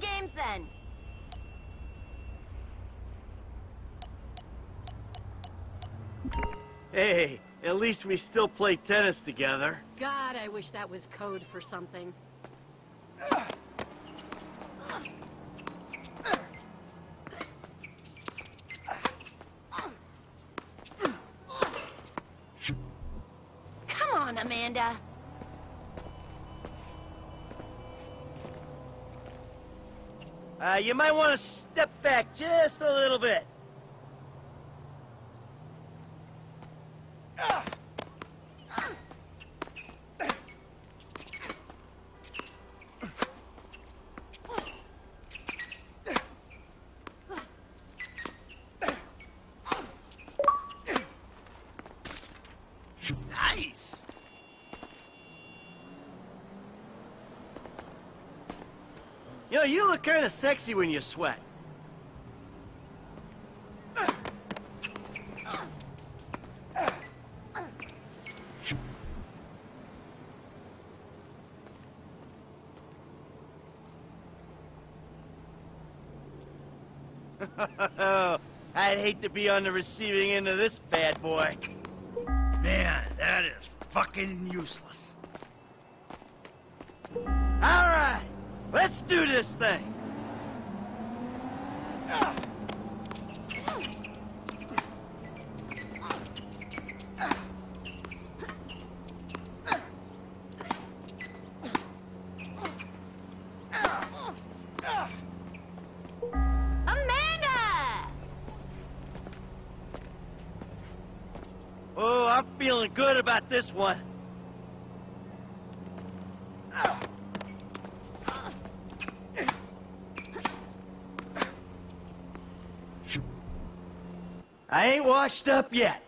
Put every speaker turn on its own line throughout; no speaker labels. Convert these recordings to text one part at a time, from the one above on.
games then?
Hey, at least we still play tennis together.
God, I wish that was code for something. Come on, Amanda.
Uh, you might want to step back just a little bit. Nice! You know, you look kind of sexy when you sweat. I'd hate to be on the receiving end of this bad boy. Man, that is fucking useless. All right, let's do this thing.
Amanda!
Oh, I'm feeling good about this one. I ain't washed up yet.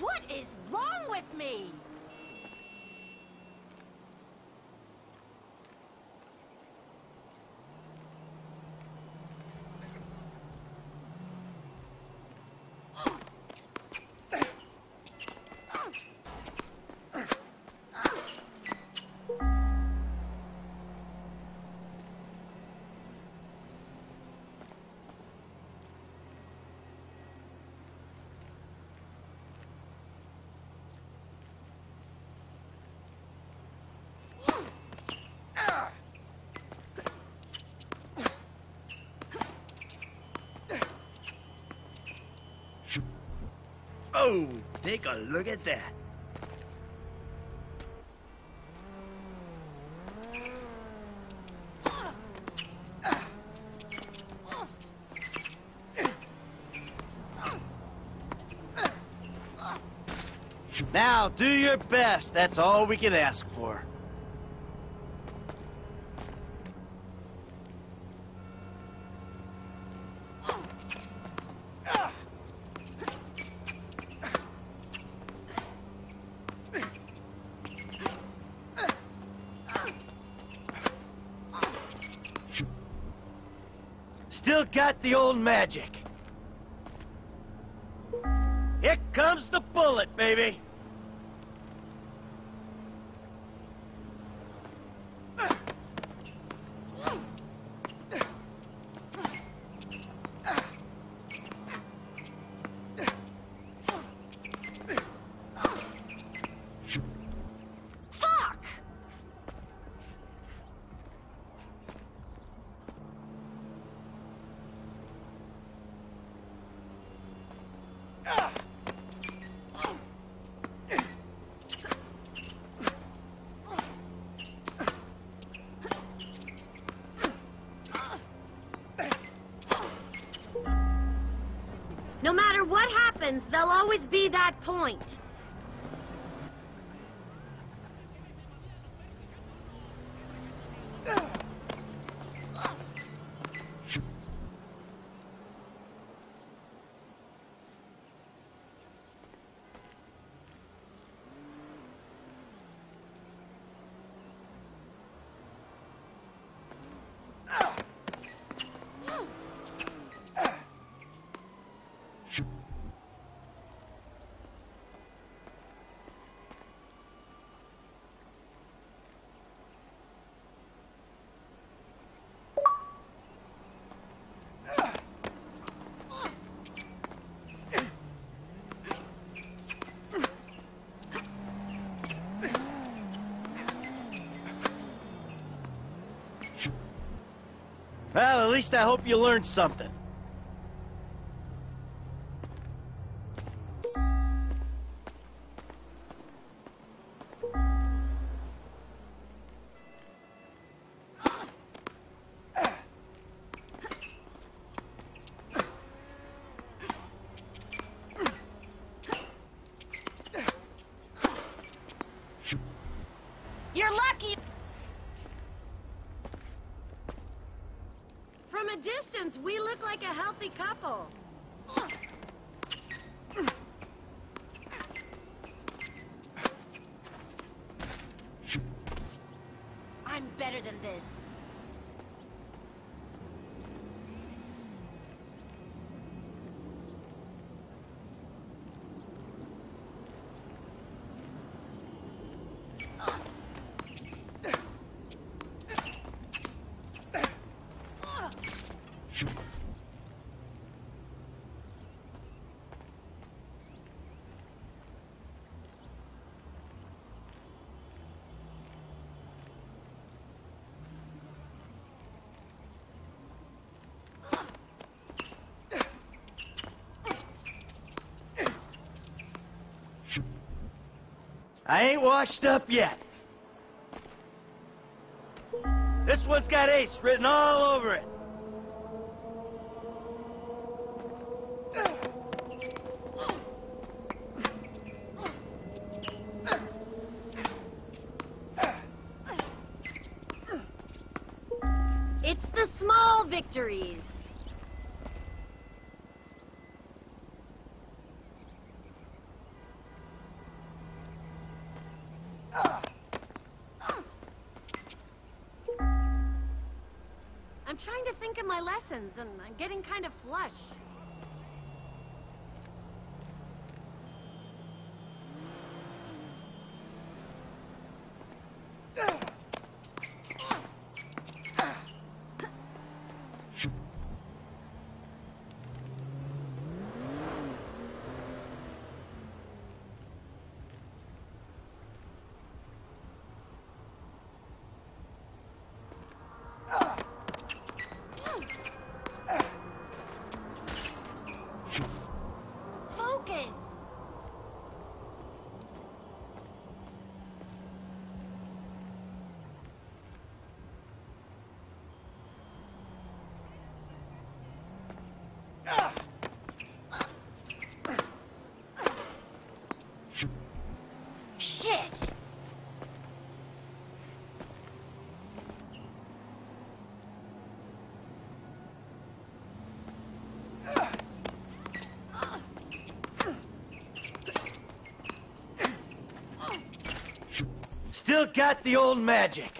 What is wrong with me?
Oh, take a look at that. Now, do your best. That's all we can ask for. Still the old magic. Here comes the bullet, baby.
No matter what happens, there'll always be that point.
Least I hope you learned something.
From a distance, we look like a healthy couple. I'm
I ain't washed up yet. This one's got ace written all over it.
It's the small victories. Trying to think of my lessons, and I'm getting kind of flush.
Still got the old magic.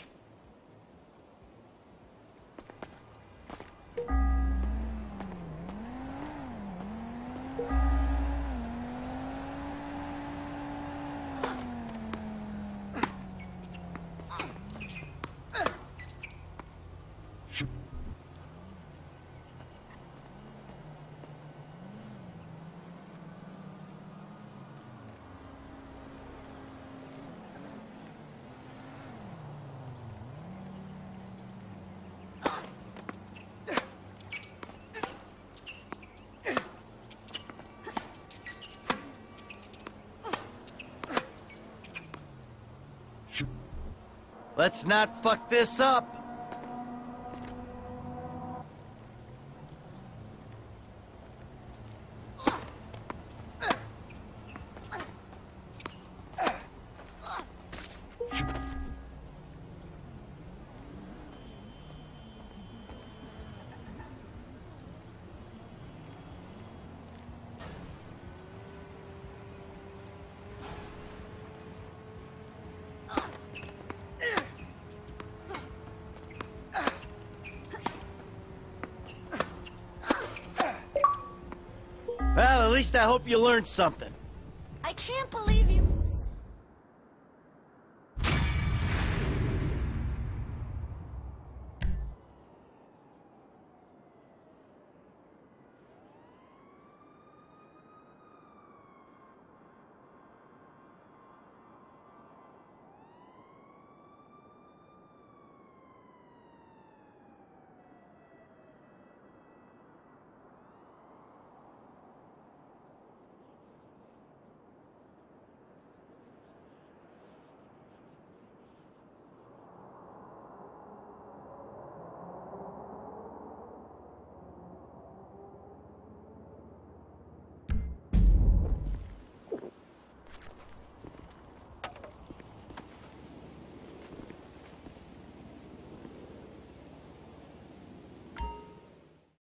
Let's not fuck this up. Least I hope you learned something.